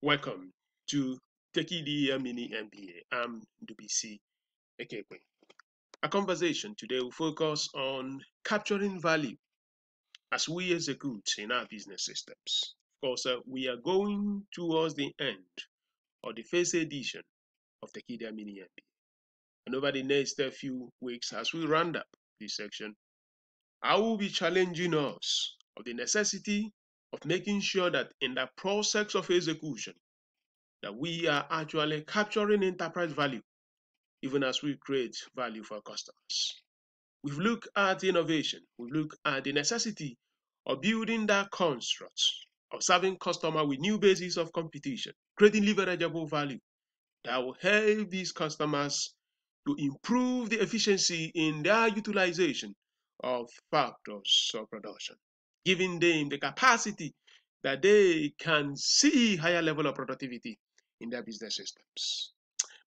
Welcome to Tekedia Mini MBA. I'm Ndubuisi Ekekwe. Our conversation today will focus on capturing value as we execute in our business systems. Of course, uh, we are going towards the end of the first edition of Tekedia Mini MBA. And over the next uh, few weeks, as we round up this section, I will be challenging us of the necessity of making sure that in the process of execution, that we are actually capturing enterprise value, even as we create value for customers. We've looked at innovation. We've looked at the necessity of building that construct of serving customer with new basis of competition, creating leverageable value that will help these customers to improve the efficiency in their utilization of factors of production, giving them the capacity that they can see higher level of productivity in their business systems.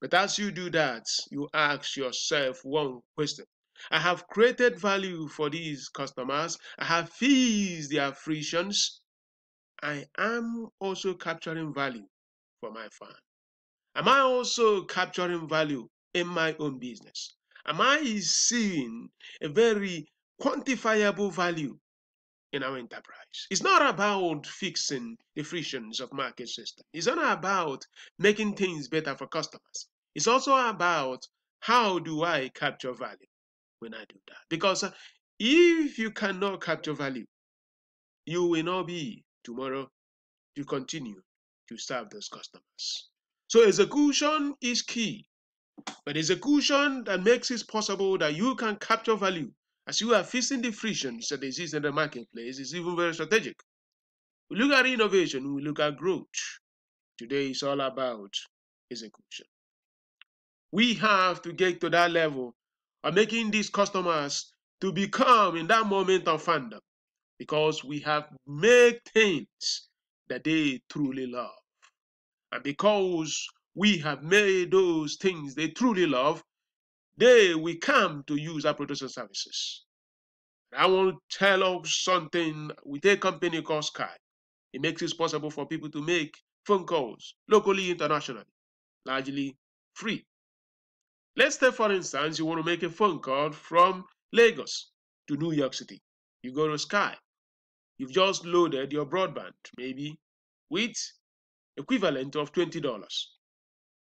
But as you do that, you ask yourself one question. I have created value for these customers. I have fixed their frictions. I am also capturing value for my firm. Am I also capturing value in my own business? Am I seeing a very quantifiable value in our enterprise. It's not about fixing the frictions of market system. It's not about making things better for customers. It's also about how do I capture value when I do that? Because uh, if you cannot capture value, you will not be tomorrow to continue to serve those customers. So execution is key. But execution that makes it possible that you can capture value as you are facing the frictions that exist in the marketplace is even very strategic. We look at innovation, we look at growth. Today is all about execution. We have to get to that level of making these customers to become in that moment of fandom because we have made things that they truly love. And because we have made those things they truly love, they will come to use our products and services. I want to tell us something with a company called Sky. It makes it possible for people to make phone calls locally, internationally, largely free. Let's say, for instance, you want to make a phone call from Lagos to New York City. You go to Sky. You've just loaded your broadband, maybe with equivalent of $20.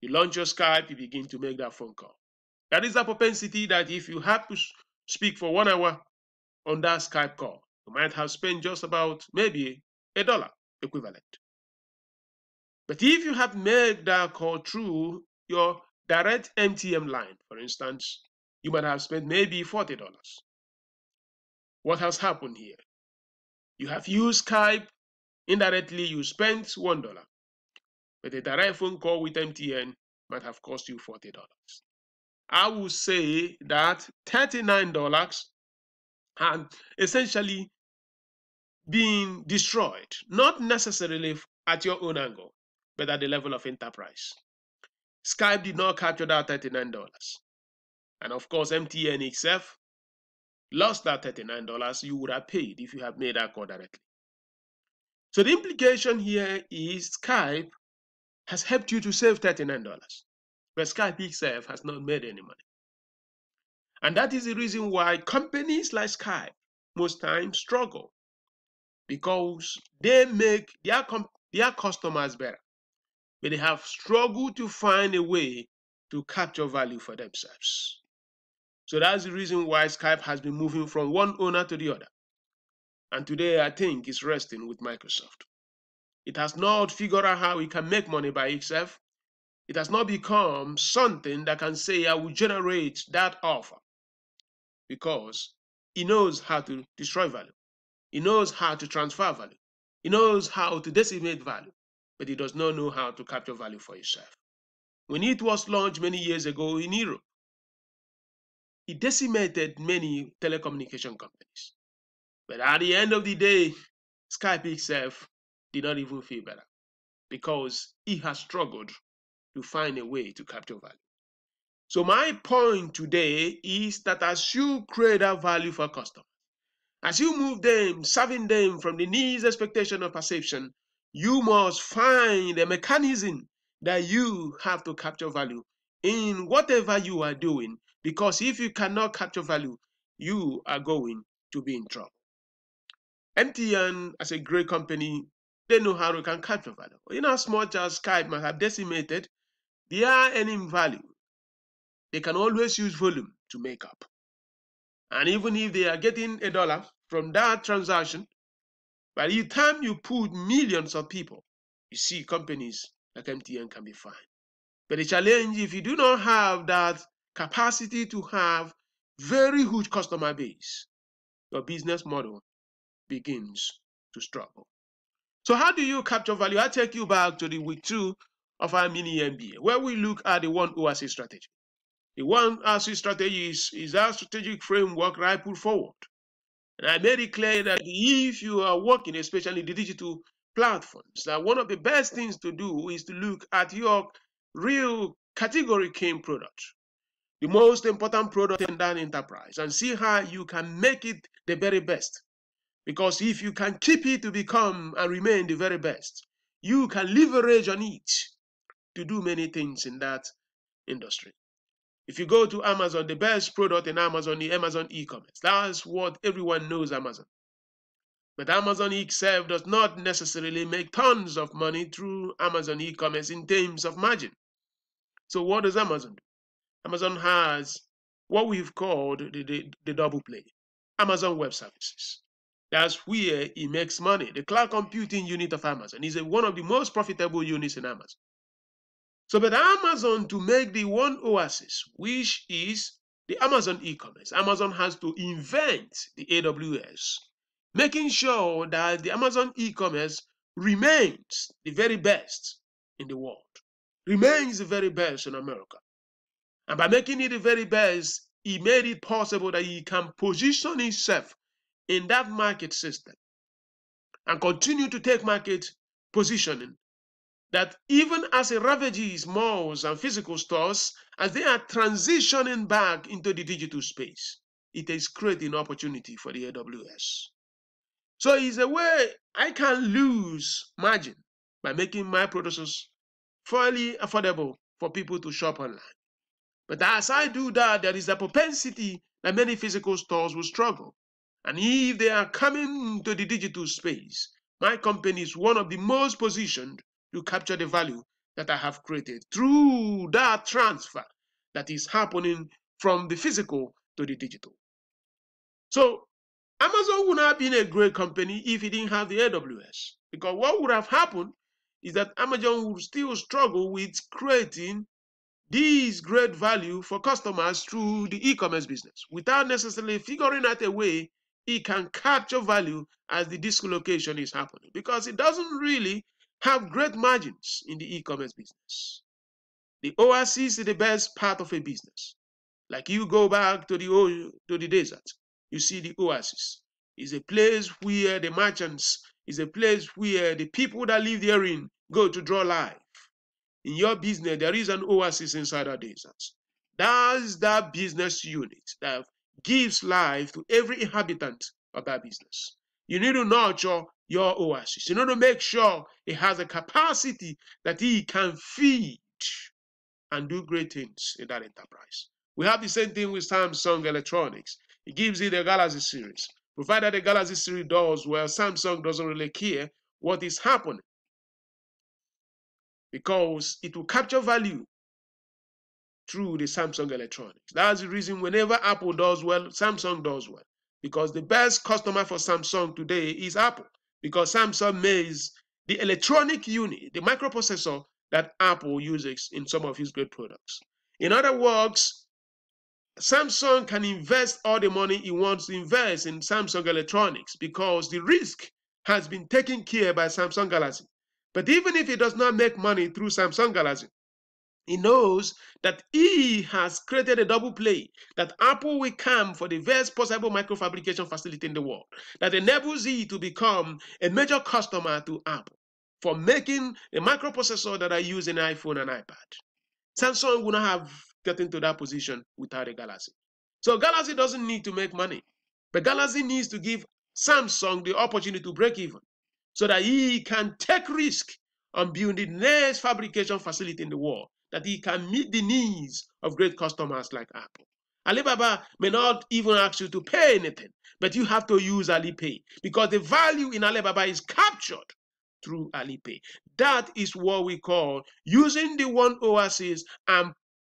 You launch your Skype, you begin to make that phone call. That is a propensity that if you have to speak for one hour on that Skype call, you might have spent just about maybe a dollar equivalent. But if you have made that call through your direct MTN line, for instance, you might have spent maybe $40. What has happened here? You have used Skype, indirectly you spent $1, but a direct phone call with MTN might have cost you $40. I would say that $39 had essentially been destroyed, not necessarily at your own angle, but at the level of enterprise. Skype did not capture that $39. And of course, MTN itself lost that $39 you would have paid if you had made that call directly. So the implication here is Skype has helped you to save $39 but Skype itself has not made any money. And that is the reason why companies like Skype most times struggle because they make their, their customers better, but they have struggled to find a way to capture value for themselves. So that's the reason why Skype has been moving from one owner to the other. And today, I think it's resting with Microsoft. It has not figured out how it can make money by itself, it has not become something that can say, I will generate that offer because he knows how to destroy value. He knows how to transfer value. He knows how to decimate value, but he does not know how to capture value for himself. When it was launched many years ago in Europe, it decimated many telecommunication companies. But at the end of the day, Skype itself did not even feel better because he has struggled to find a way to capture value. So my point today is that as you create that value for customers, as you move them, serving them from the needs, expectation, or perception you must find a mechanism that you have to capture value in whatever you are doing. Because if you cannot capture value, you are going to be in trouble. MTN, as a great company, they know how to can capture value. In as much as Skype might have decimated, they are earning value. They can always use volume to make up. And even if they are getting a dollar from that transaction, by the time you put millions of people, you see companies like MTN can be fine. But the challenge, if you do not have that capacity to have very huge customer base, your business model begins to struggle. So how do you capture value? I take you back to the week two of our mini MBA, where we look at the one OASIS strategy. The one OASIS strategy is, is our strategic framework that I put forward. And I made it clear that if you are working, especially in the digital platforms, that one of the best things to do is to look at your real category king product, the most important product in that enterprise, and see how you can make it the very best. Because if you can keep it to become and remain the very best, you can leverage on it to do many things in that industry. If you go to Amazon, the best product in Amazon is Amazon e-commerce. That's what everyone knows Amazon. But Amazon itself does not necessarily make tons of money through Amazon e-commerce in terms of margin. So what does Amazon do? Amazon has what we've called the, the, the double play. Amazon Web Services. That's where it makes money. The cloud computing unit of Amazon is a, one of the most profitable units in Amazon. So, but Amazon to make the one oasis, which is the Amazon e-commerce, Amazon has to invent the AWS, making sure that the Amazon e-commerce remains the very best in the world, remains the very best in America. And by making it the very best, he made it possible that he can position himself in that market system and continue to take market positioning that even as it ravages malls and physical stores, as they are transitioning back into the digital space, it is creating opportunity for the AWS. So it's a way I can lose margin by making my products fairly affordable for people to shop online. But as I do that, there is a propensity that many physical stores will struggle. And if they are coming to the digital space, my company is one of the most positioned to capture the value that I have created through that transfer that is happening from the physical to the digital. So Amazon would not have been a great company if it didn't have the AWS. Because what would have happened is that Amazon would still struggle with creating this great value for customers through the e-commerce business without necessarily figuring out a way it can capture value as the dislocation is happening because it doesn't really have great margins in the e-commerce business. The oasis is the best part of a business. Like you go back to the to the desert, you see the oasis. It's a place where the merchants, is a place where the people that live therein go to draw life. In your business, there is an oasis inside our desert. That's that business unit that gives life to every inhabitant of that business. You need to nurture your oasis. You need to make sure it has a capacity that he can feed and do great things in that enterprise. We have the same thing with Samsung Electronics. It gives you the Galaxy series. Provided the Galaxy series does well, Samsung doesn't really care what is happening because it will capture value through the Samsung Electronics. That's the reason whenever Apple does well, Samsung does well because the best customer for Samsung today is Apple because Samsung makes the electronic unit, the microprocessor that Apple uses in some of his great products. In other words, Samsung can invest all the money he wants to invest in Samsung electronics because the risk has been taken care by Samsung Galaxy. But even if he does not make money through Samsung Galaxy, he knows that he has created a double play that Apple will come for the best possible microfabrication facility in the world that enables it to become a major customer to Apple for making a microprocessor that I use in iPhone and iPad. Samsung would not have gotten to that position without a Galaxy. So Galaxy doesn't need to make money, but Galaxy needs to give Samsung the opportunity to break even. so that he can take risk on building the next fabrication facility in the world, that he can meet the needs of great customers like Apple. Alibaba may not even ask you to pay anything, but you have to use Alipay because the value in Alibaba is captured through Alipay. That is what we call using the one oasis and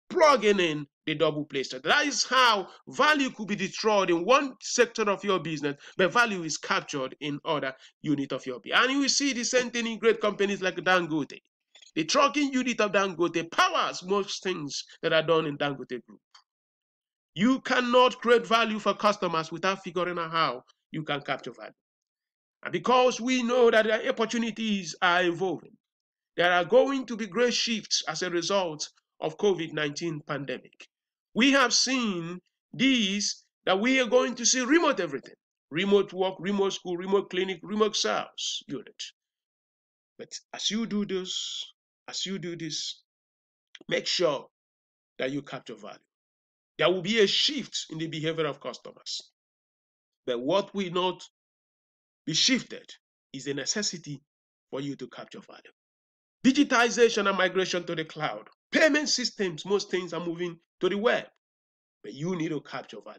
plugging in the double placer. That is how value could be destroyed in one sector of your business, but value is captured in other unit of your business. And you will see the same thing in great companies like Dangote. The trucking unit of Dangote powers most things that are done in Dangote Group. You cannot create value for customers without figuring out how you can capture value. And because we know that the opportunities are evolving, there are going to be great shifts as a result of COVID-19 pandemic. We have seen these that we are going to see remote everything, remote work, remote school, remote clinic, remote sales unit. But as you do this, as you do this, make sure that you capture value. There will be a shift in the behavior of customers. But what will not be shifted is the necessity for you to capture value. Digitization and migration to the cloud Payment systems, most things are moving to the web, but you need to capture value.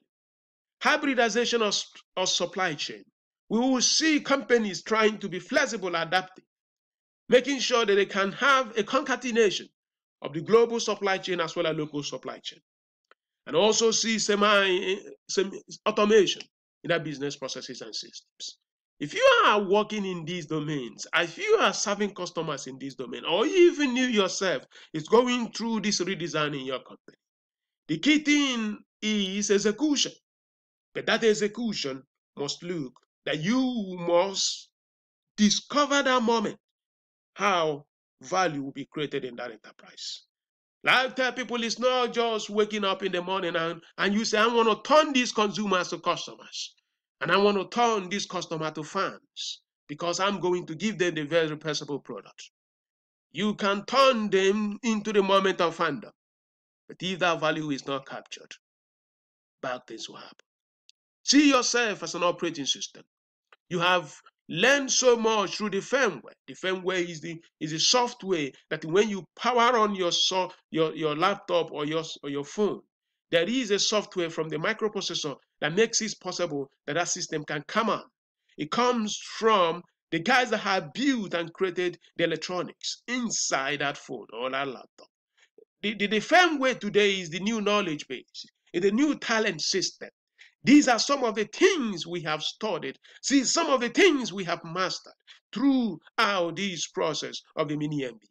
Hybridization of, of supply chain. We will see companies trying to be flexible, adaptive, making sure that they can have a concatenation of the global supply chain as well as local supply chain. And also see semi, semi automation in their business processes and systems. If you are working in these domains, if you are serving customers in this domain, or even you yourself is going through this redesign in your company, the key thing is execution. But that execution must look that you must discover that moment how value will be created in that enterprise. I tell people, it's not just waking up in the morning and, and you say, I want to turn these consumers to customers. And I want to turn this customer to fans because I'm going to give them the very replaceable product. You can turn them into the moment of fandom. But if that value is not captured, bad things will happen. See yourself as an operating system. You have learned so much through the firmware. The firmware is the is the software that when you power on your so, your, your laptop or your or your phone, there is a software from the microprocessor that makes it possible that that system can come on. It comes from the guys that have built and created the electronics inside that phone or that laptop. The, the, the firmware today is the new knowledge base, it's the new talent system. These are some of the things we have studied. See, some of the things we have mastered throughout this process of the mini MBA.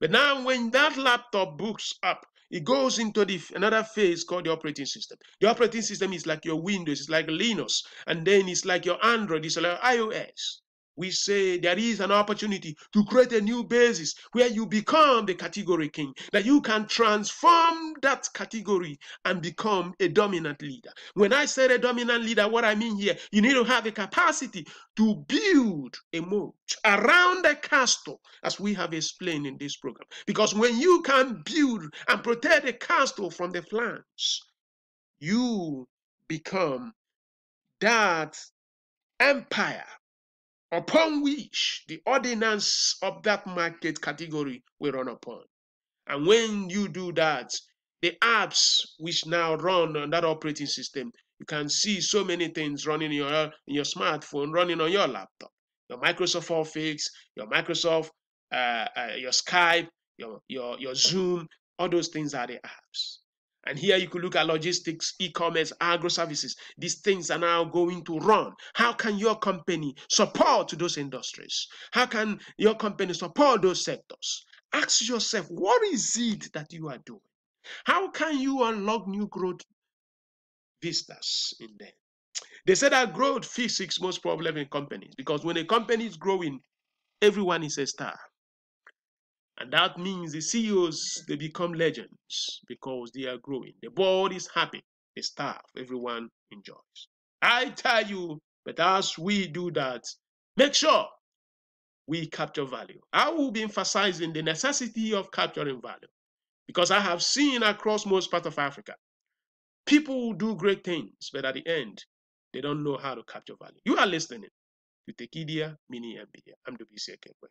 But now, when that laptop books up it goes into the, another phase called the operating system. The operating system is like your Windows, it's like Linux, and then it's like your Android, it's like iOS. We say there is an opportunity to create a new basis where you become the category king, that you can transform that category and become a dominant leader. When I say a dominant leader, what I mean here, you need to have the capacity to build a moat around the castle, as we have explained in this program. Because when you can build and protect the castle from the flanks, you become that empire upon which the ordinance of that market category will run upon. And when you do that, the apps which now run on that operating system, you can see so many things running in your in your smartphone, running on your laptop. Your Microsoft Office, your Microsoft, uh, uh, your Skype, your your your Zoom, all those things are the apps. And here you could look at logistics, e-commerce, agro services. These things are now going to run. How can your company support those industries? How can your company support those sectors? Ask yourself, what is it that you are doing? How can you unlock new growth vistas in them? They say that growth fixes most problem in companies because when a company is growing, everyone is a star. And that means the CEOs, they become legends because they are growing. The board is happy. The staff, everyone enjoys. I tell you, but as we do that, make sure we capture value. I will be emphasizing the necessity of capturing value because I have seen across most parts of Africa, people do great things, but at the end, they don't know how to capture value. You are listening to Tekedia Mini MBA. I'm Ndubuisi Ekekwe.